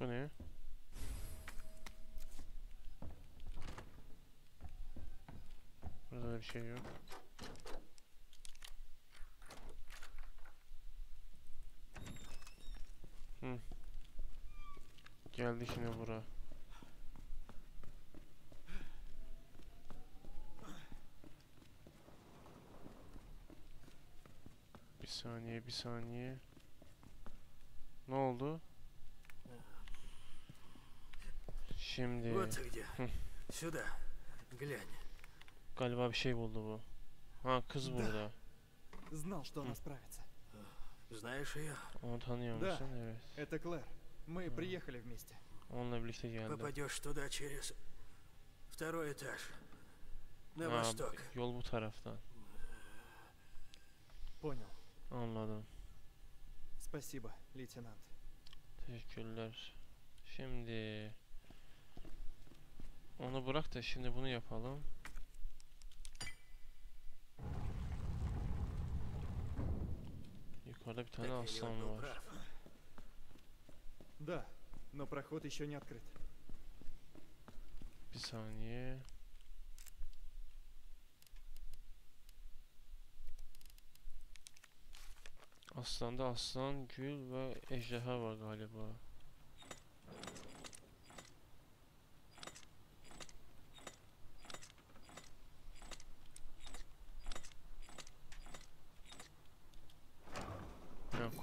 Bu ne? Burada da bir şey yok. Hı. Geldik yine bura. Bir saniye, bir saniye. Ne oldu? Şimdi Вот ты где. Хм. Сюда. Глянь. galiba bir şey buldu bu. Ha kız Da. burada. Знал, что она справится. Знаешь ее? Onu tanıyor musun? Evet. Это Клэр. Мы приехали вместе. Onunla birlikte geldi. Попадешь туда через второй этаж. На Ha, восток. yol bu taraftan. Понял. Anladım. Спасибо, лейтенант. Teşekkürler. Şimdi onu bırak da şimdi bunu yapalım. Yukarıda bir tane Даниэль aslan был var. прав. Да, но проход еще не открыт. Bir saniye. Aslanda aslan, gül ve ejderha var galiba.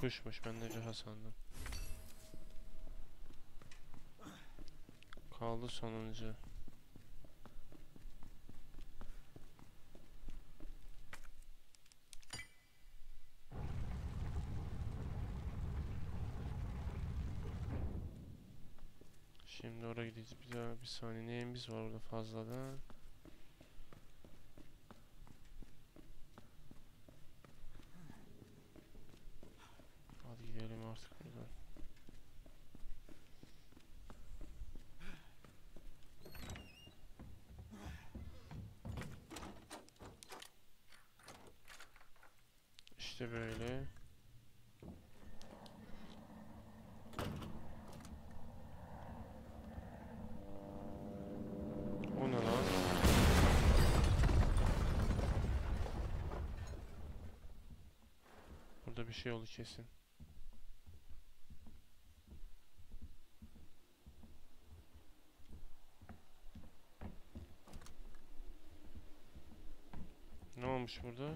Kuşmuş ben de ejderha sandım. Kaldı sonuncu. Şimdi oraya gideceğiz. Bir daha bir saniye neyimiz var orada fazladan. Hadi gidelim artık buradan. İşte böyle. O ne lan? Burada bir şey oldu kesin. Ne olmuş burada?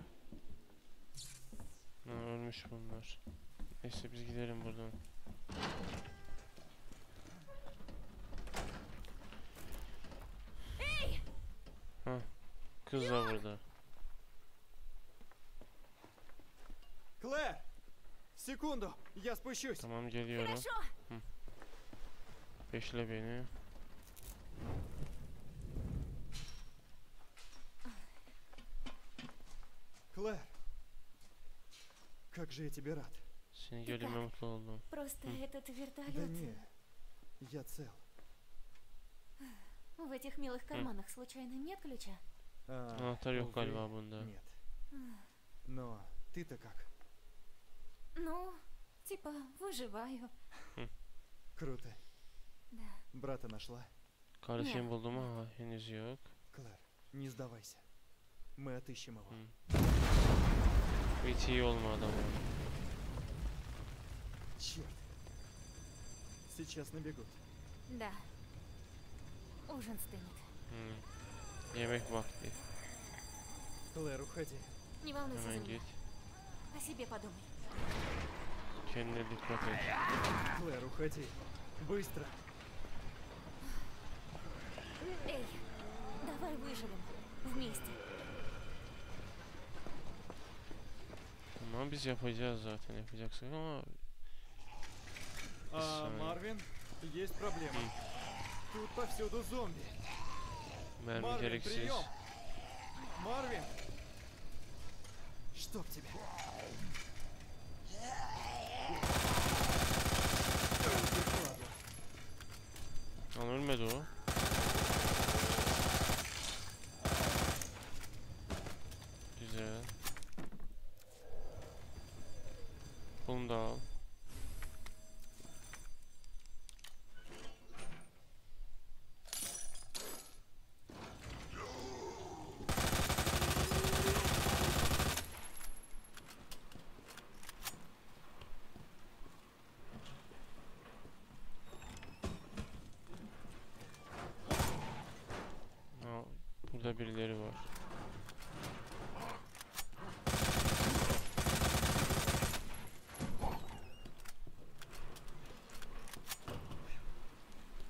Ha, ölmüş bunlar. Neyse biz gidelim buradan. Ha, kız da burada. Секунду, я спущусь. Tamam geliyorum. Хорошо. Peşle beni. Клэр! Как же я тебе рад. Seni gördüğüme mutlu oldum. Просто этот Да вертолет не, я цел. в этих милых карманах случайно нет ключа? А, Anahtar yok galiba bunda. Нет. Но ты-то как? Ну, типа, выживаю. Круто. Да. Брата нашла. Kardeşimi Ne? buldum ama henüz yok. Клэр, не сдавайся. Мы отыщем его. Hiç iyi olmadı ama. Черт. Сейчас набегут. Да. Ужин стынет. Hı. Yemek vakti. Клэр, уходи. Не волнуйся за Hemen меня. git. О себе подумай. Случайно ли хватает? Клэр, уходи. Быстро. Эй, давай выживем. Вместе. Ну, Но без я пойдя за а не пойдя к своему. Ну, а, Марвин, есть проблема. И... Тут повсюду зомби. Мэр, Марвин, прием! Марвин! Чтоб тебе! Lan ölmedi o. Güzel. Bunu da al. Burada birileri var.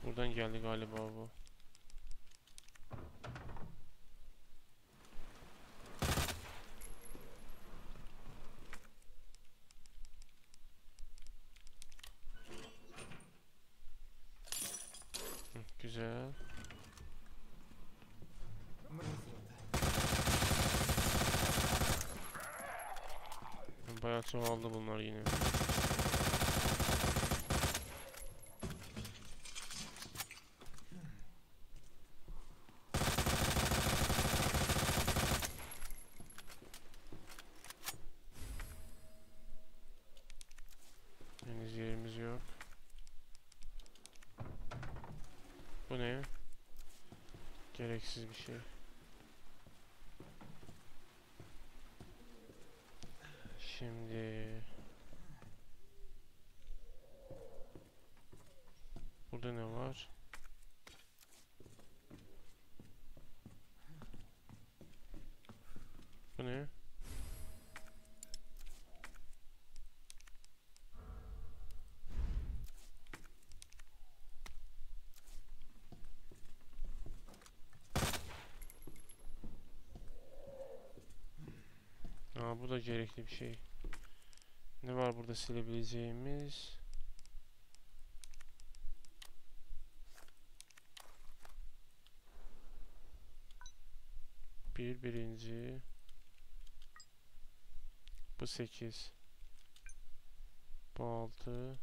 Buradan geldi galiba bu. Bayağı çoğaldı bunlar yine. Henüz yerimiz yok. Bu ne? Gereksiz bir şey. Şimdi Burada ne var? Bu ne? Aa bu gerekli bir şey. Ne var burada silebileceğimiz? Bir birinci. Bu sekiz. Bu altı.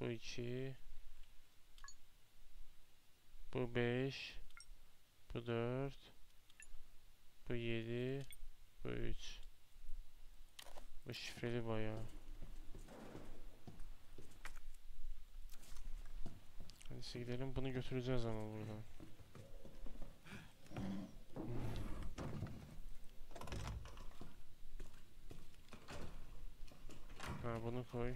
Bu iki. Bu beş. Bu dört. Bu yedi. Bu üç. Bu şifreli bayağı. Hadi gidelim. Bunu götüreceğiz ama buradan. Ha bunu koy.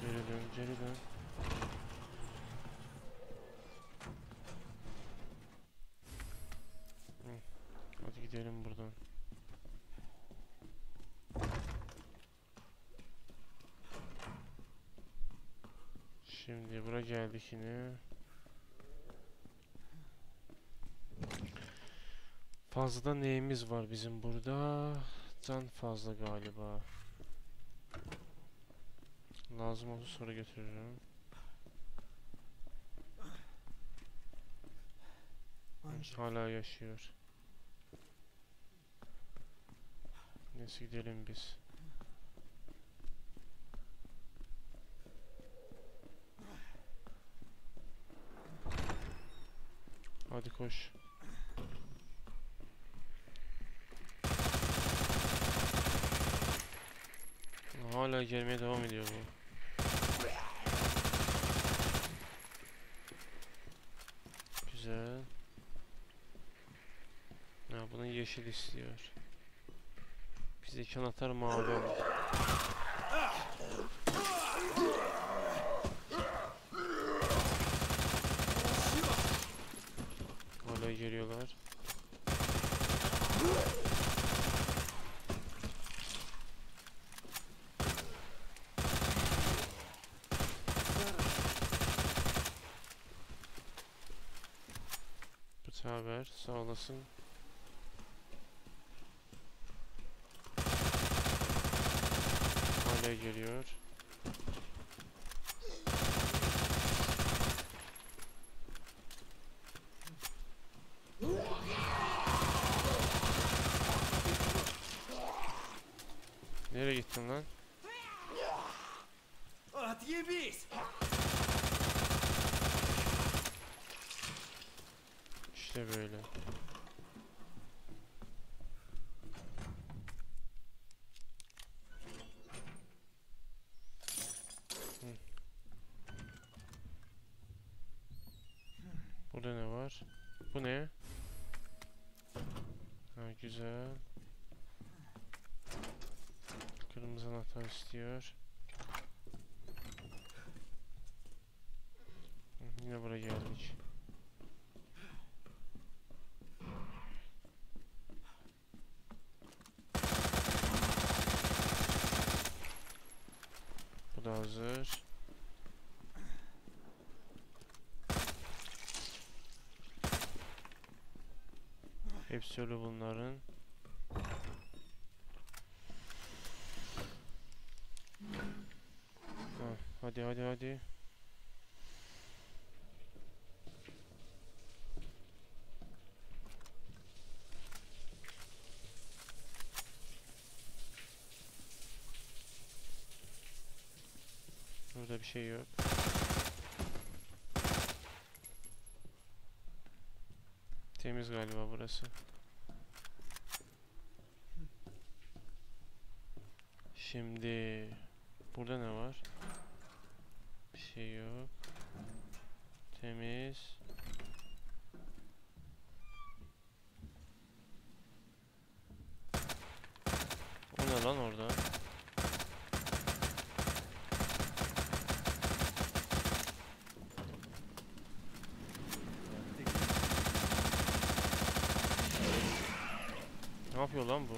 Geri dön, geri dön. Hı, Hadi gidelim buradan. Şimdi bura geldik yine. Fazla neyimiz var bizim burada? Can fazla galiba. Lazım olsa sonra götürürüm. Hala yaşıyor. Neyse gidelim biz. Hadi koş. Hala gelmeye devam ediyor bu. Güzel. Ya bunun yeşil istiyor. Bizdeki anahtar mavi oldu. Hala geliyorlar. Haber sağ olasın. Hala geliyor. Bu ne? Ha güzel. Kırmızı anahtar istiyor. Yine buraya geldik. hazır. Hepsi ölü bunların. Ha, hadi hadi hadi. Burada bir şey yok. Temiz galiba burası. Şimdi burada ne var? Bir şey yok. Temiz. O ne lan orada? Ne yapıyor lan bu?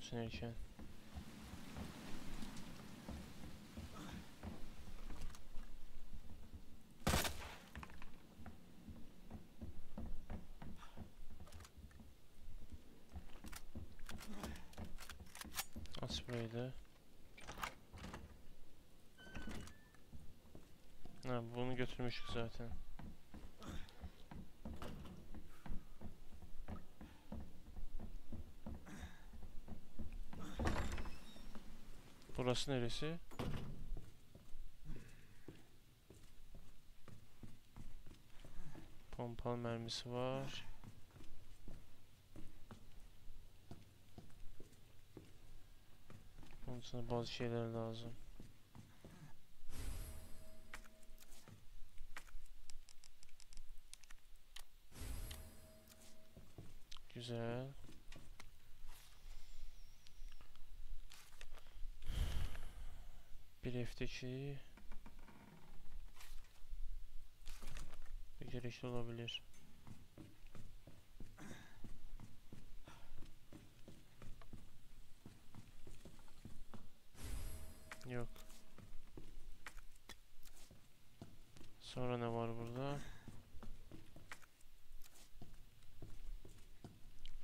musun Erişen? Şey Nasıl buraydı? Ha, bunu götürmüştük zaten. Burası neresi? Pompalı mermisi var. Bunun için bazı şeyler lazım. Güzel. Bir F'deki gerekli olabilir. Yok. Sonra ne var burada?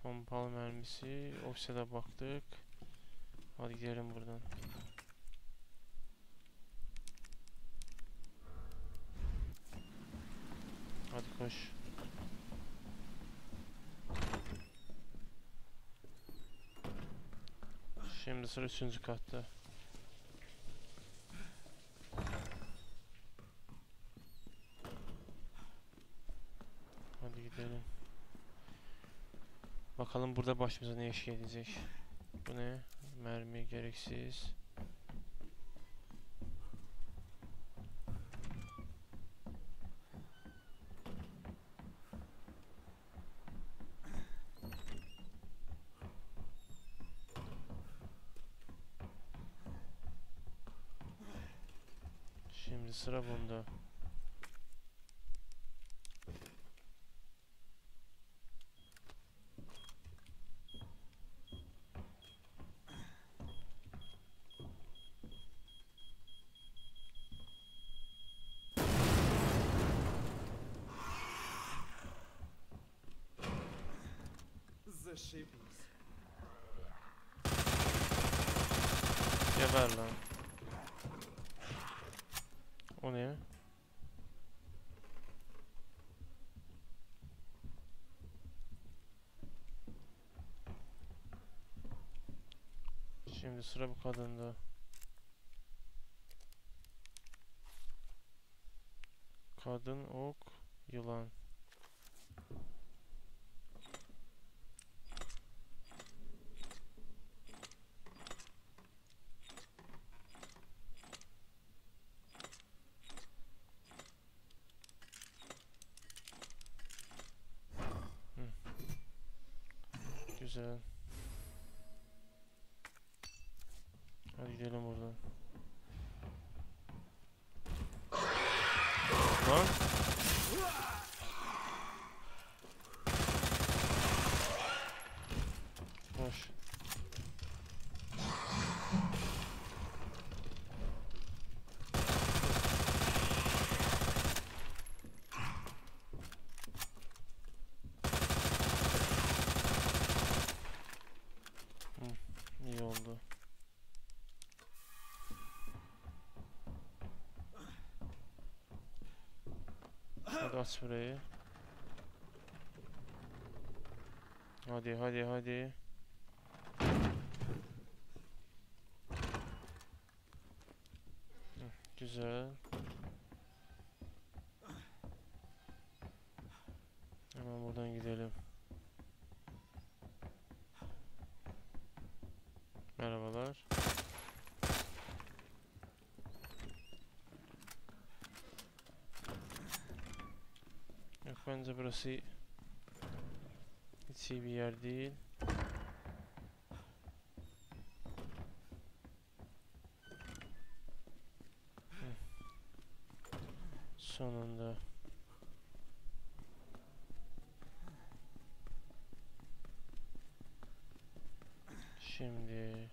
Pompalı mermisi. Offset'e baktık. Hadi gidelim buradan. Koş. Şimdi sıra üçüncü katta. Hadi gidelim. Bakalım burada başımıza ne iş gelecek. Bu ne? Mermi gereksiz. Şimdi sıra bunda. Зашибись. Şimdi sıra bu kadında. Kadın ok yılan. oldu. Hadi aç burayı. Hadi hadi hadi. Güzel. Hemen buradan gidelim. Merhabalar. Yok bence burası hiç iyi bir yer değil. Hı. Sonunda. Şimdi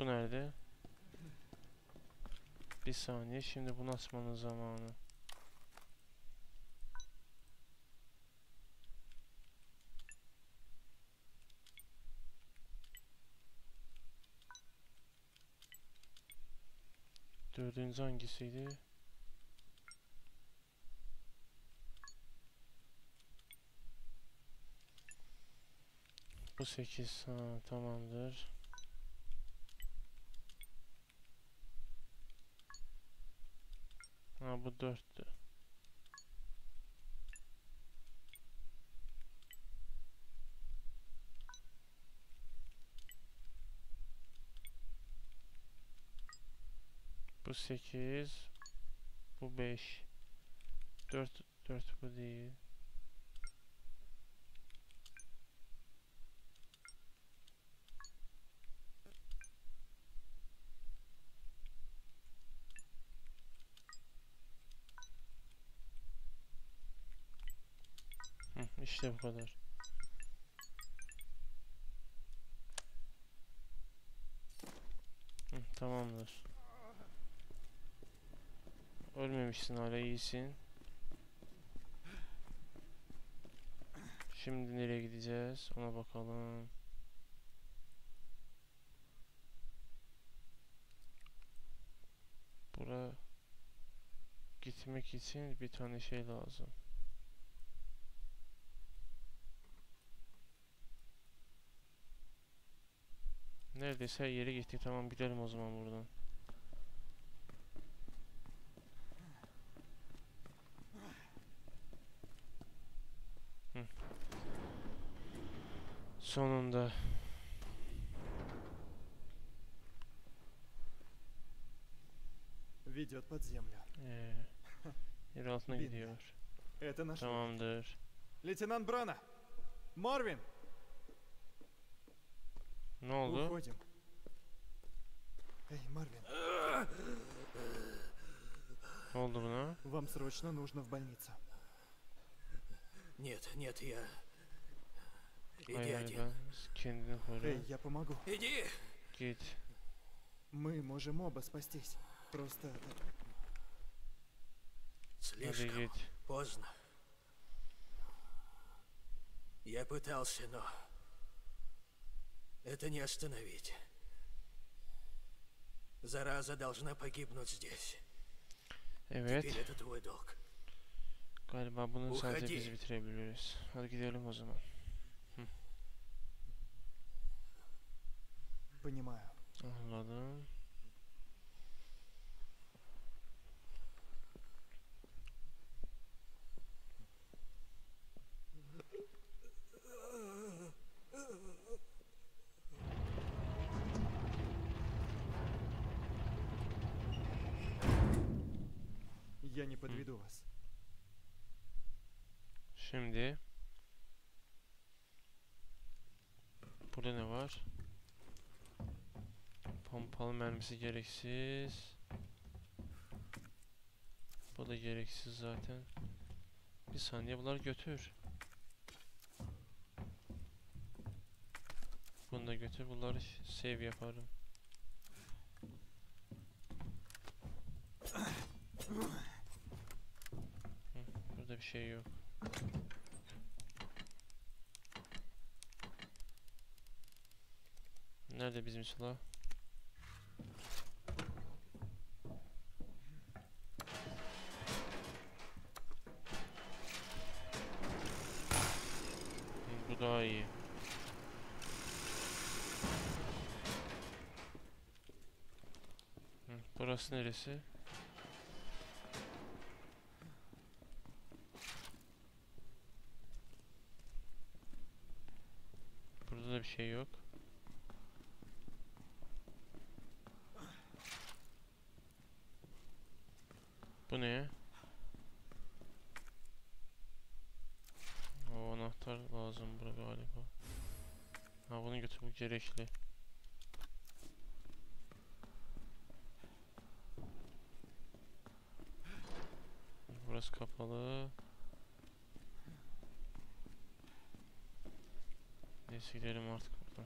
Bu nerede? Bir saniye. Şimdi bunu açmanın zamanı. Dördüncü hangisiydi? Bu 8 ha, tamamdır. Ha bu 4'tü. Bu 8 bu 5 4 4 bu değil. Hı, işte bu kadar. Hı, tamamdır. Ölmemişsin hala iyisin. Şimdi nereye gideceğiz? Ona bakalım. Bura gitmek için bir tane şey lazım. Neredeyse her yere gittik. Tamam gidelim o zaman buradan. Hı. Sonunda. Ведет под землю. Ee, yer altına Bin. gidiyor. Это наш... Tamamdır. Лейтенант Брана! Марвин! Ne oldu? Уходим. Эй, Марвин, Ne oldu buna? вам срочно нужно в больницу. Нет, нет, я... Иди Hayır один. kendini koru. Эй, я помогу. Иди! Git. Мы можем оба спастись. Просто... Слишком поздно. Я пытался, но... Это не остановить. Зараза должна погибнуть здесь. Evet. Теперь это твой долг. Galiba bunu sadece Hadi. biz bitirebiliriz. Hadi gidelim o zaman. Понимаю. Anladım. Şimdi burada ne var? Pompalı mermisi gereksiz. Bu da gereksiz zaten. Bir saniye bunları götür. Bunu da götür. Bunları save yaparım. Burada bir şey yok. Nerede bizim silah? Bu daha iyi. Burası neresi? Burada da bir şey yok. Bu ne? O anahtar lazım burada galiba. Ha bunu götürmek gerekli. Burası kapalı. Neyse gidelim artık buradan.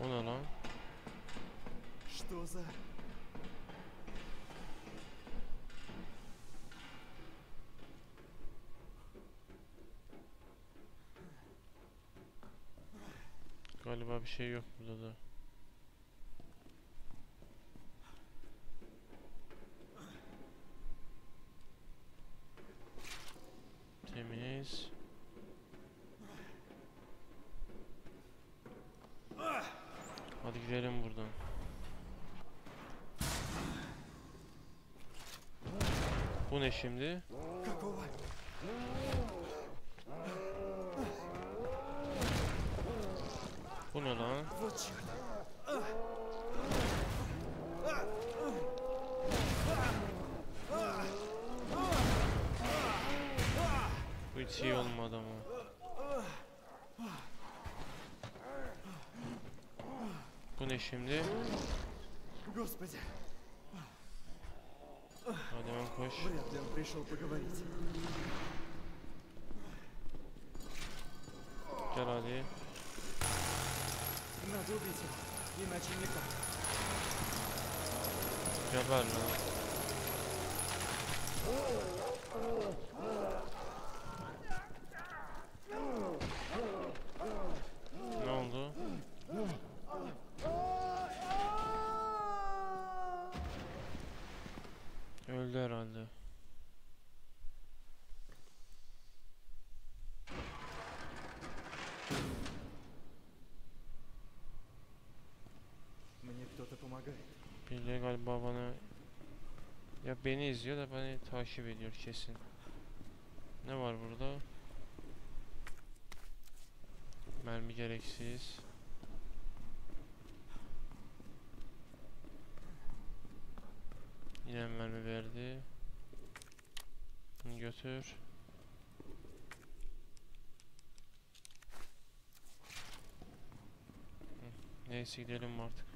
O ne lan? Что за... Galiba bir şey yok burada da. Temiz. Hadi gidelim buradan. Bu ne şimdi? ne lan? Вот черт. Bu hiç iyi olmadı ama. Bu ne şimdi? Господи, Hadi hemen koş. вряд ли он пришел поговорить. Gel hadi. надо убить их, иначе никак. Я правильно. İzliyor da beni takip ediyor kesin. Ne var burada? Mermi gereksiz. Yine mermi verdi. Bunu götür. Neyse gidelim artık.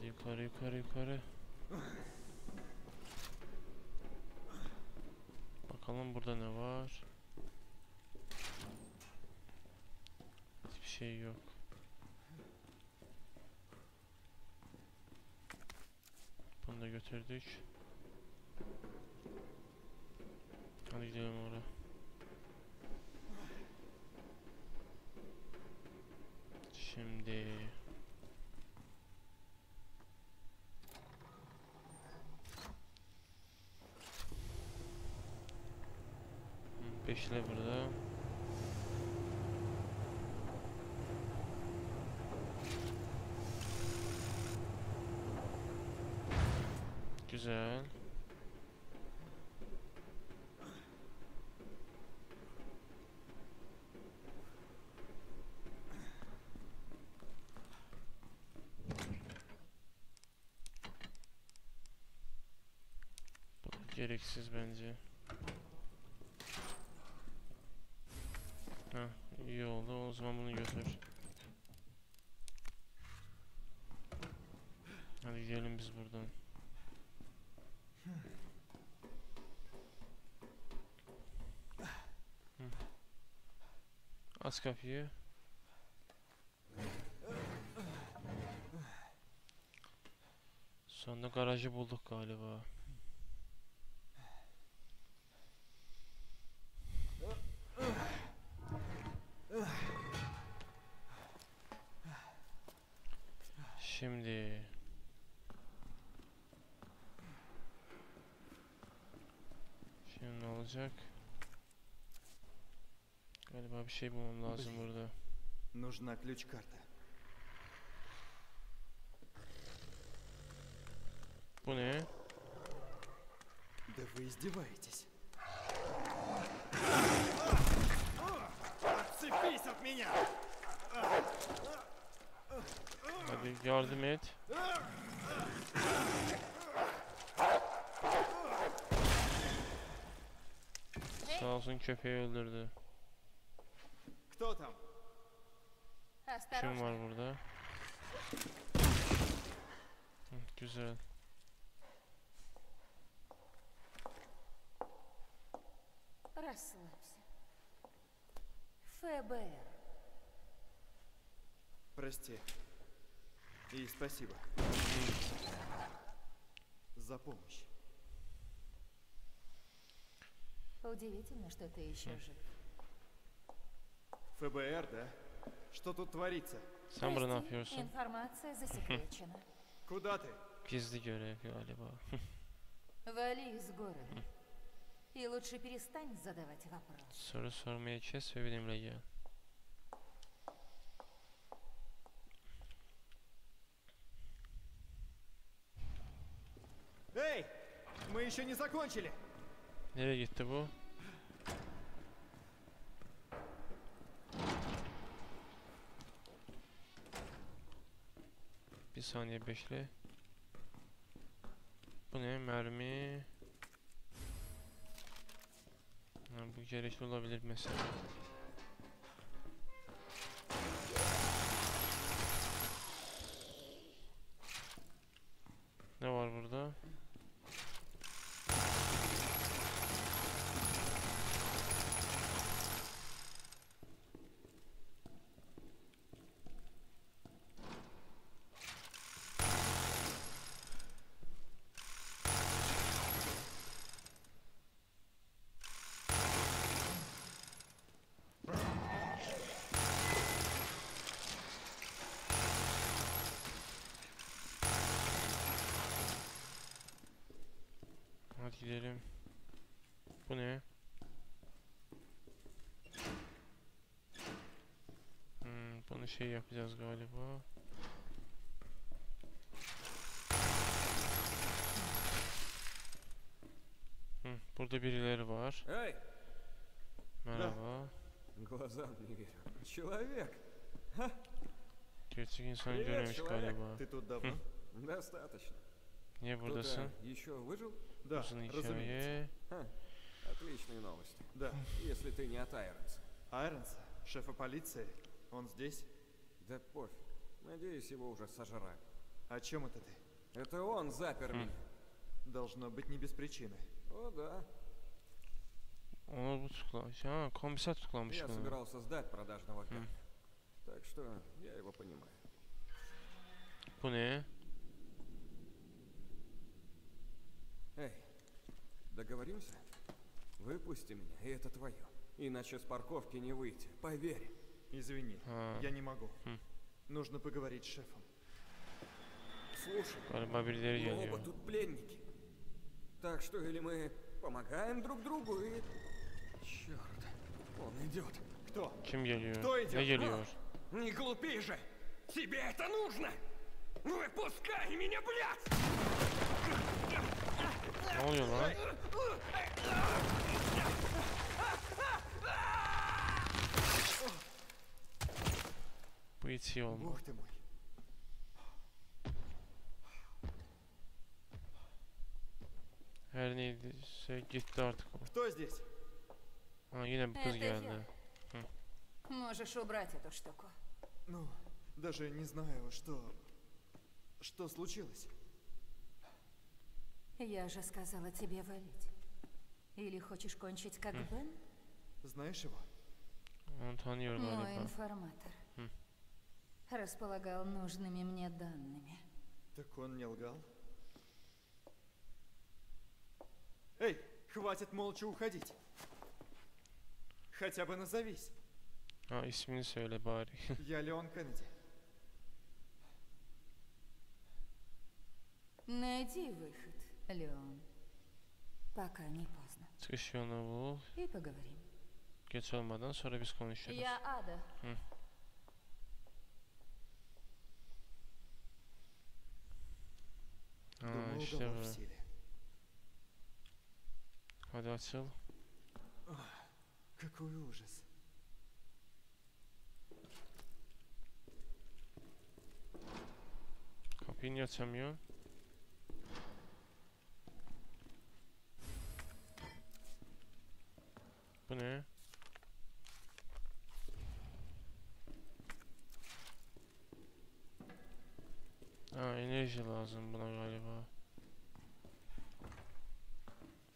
Hadi yukarı yukarı yukarı. Bakalım burada ne var. Hiçbir şey yok. Bunu da götürdük. Hadi gidelim oraya. Şimdi Hı, Beşli burada. Güzel. Gereksiz bence. Ha, iyi oldu. O zaman bunu götür. Hadi gidelim biz buradan. Hı. Aç kapıyı. Sonunda garajı bulduk galiba. Şimdi Şimdi ne olacak? Galiba bir şey bulmam lazım burada. Нужна ключ-карта. Bu ne? Да вы iздеваетесь. Отцепись от меня! Hadi yardım et. Sağ olsun köpeği öldürdü. Кто там? Kim var burada? Hı, güzel. Расслабься. ФБР. Прости. И спасибо. За помощь. Удивительно, что ты еще жив. ФБР, да? Что тут burada ne Прости? Информация засекречена. Куда ты? Görev galiba. Вали из города. И лучше перестань задавать вопросы. Soru sormayı kes ve benimle gel. еще не закончили! Nereye gitti bu? Bir saniye bekle. Bu ne? Mermi. Ha, bu gerekli olabilir mesela. Şey yapacağız galiba. Hı, burada birileri var. Эй, Merhaba. глазам не верю. Человек. Gerçek insan Привет, görmemiş человек. galiba. Ты тут давно? Достаточно. Niye buradasın? Кто-то еще выжил? Да, разумеется. Отличные новости. Да. Если ты не от Айронса. Айронс, шефа полиции, он здесь? Да пофиг. Надеюсь, его уже сожрали. О чем это ты? Это он запер Хм. меня. Должно быть не без причины. О, да. Onu tutuklamış. Ha, komiser tutuklamış Я bunu. собирался сдать продажного Хм. камня. Так что я его понимаю. Bu ne? Эй, договоримся? Выпусти меня, и это твое. Иначе с парковки не выйти. Поверь. Извини, Ha, я не могу. Хм. Нужно поговорить с шефом. Слушай, мы оба тут пленники. Так что или мы помогаем друг другу и... Черт, он идет. Кто? Kim geliyor? Кто идет? Ne geliyor? Не глупи же! Тебе это нужно! Выпускай меня, блядь! Ne oluyor lan? Iyi olmadı. Бог ты мой. Artık o. Кто здесь? Ha yine bir kız Это geldi. я. Можешь убрать эту штуку. Ну, даже не знаю, что... Что случилось? Я же сказала тебе валить. Или хочешь кончить как Хм. Бен? Знаешь его? Tanıyorum Мой информатор. Располагал нужными мне данными. Так он не лгал? Эй, хватит молча уходить. Хотя бы назовись. Ha ismini söyle bari. Я Леон Кеннеди. Найди выход, Леон. Пока не поздно. Çıkış yolunu bul. И поговорим. Geç olmadan sonra biz konuşuruz. Я Ада. Ha Ну, еще в силе. Квадратил. Какой ужас. Копинья цемью. Bu ne? Ha enerji lazım buna galiba.